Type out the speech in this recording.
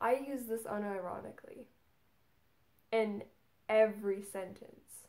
I use this unironically in every sentence.